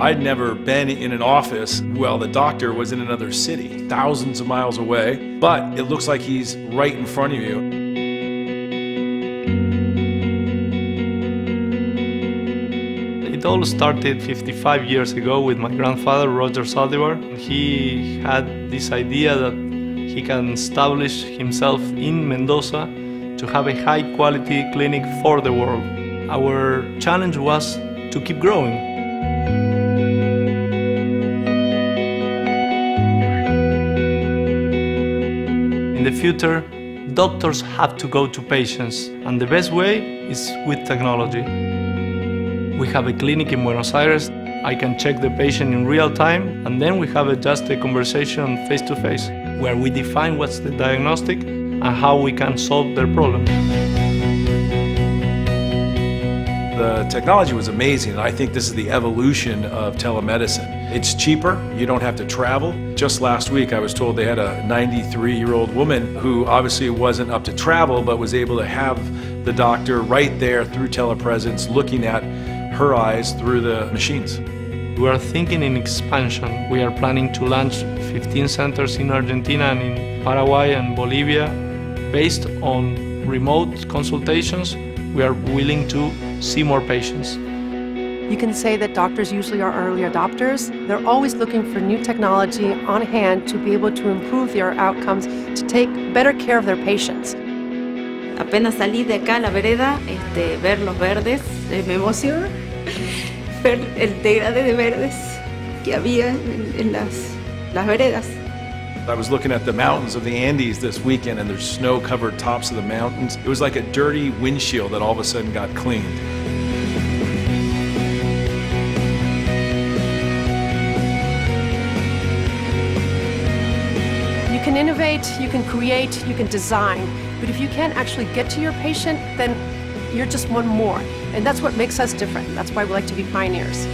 I'd never been in an office while the doctor was in another city, thousands of miles away, but it looks like he's right in front of you. It all started 55 years ago with my grandfather, Roger Zaldivar. He had this idea that he can establish himself in Mendoza to have a high quality clinic for the world. Our challenge was to keep growing. In the future, doctors have to go to patients, and the best way is with technology. We have a clinic in Buenos Aires. I can check the patient in real time, and then we have a, just a conversation face to face where we define what's the diagnostic and how we can solve their problem. The technology was amazing, I think this is the evolution of telemedicine. It's cheaper, you don't have to travel. Just last week, I was told they had a 93 year old woman who obviously wasn't up to travel, but was able to have the doctor right there through telepresence looking at her eyes through the machines. We are thinking in expansion. We are planning to launch 15 centers in Argentina and in Paraguay and Bolivia. Based on remote consultations, we are willing to see more patients. You can say that doctors usually are early adopters. They're always looking for new technology on hand to be able to improve their outcomes, to take better care of their patients. Apenas salí de acá a la vereda, este, ver los verdes, eh, me emociona. Ver el degradé de verdes que había en, en las, las veredas. I was looking at the mountains of the Andes this weekend and there's snow covered tops of the mountains. It was like a dirty windshield that all of a sudden got cleaned. You can innovate, you can create, you can design, but if you can't actually get to your patient, then you're just one more. And that's what makes us different. That's why we like to be pioneers.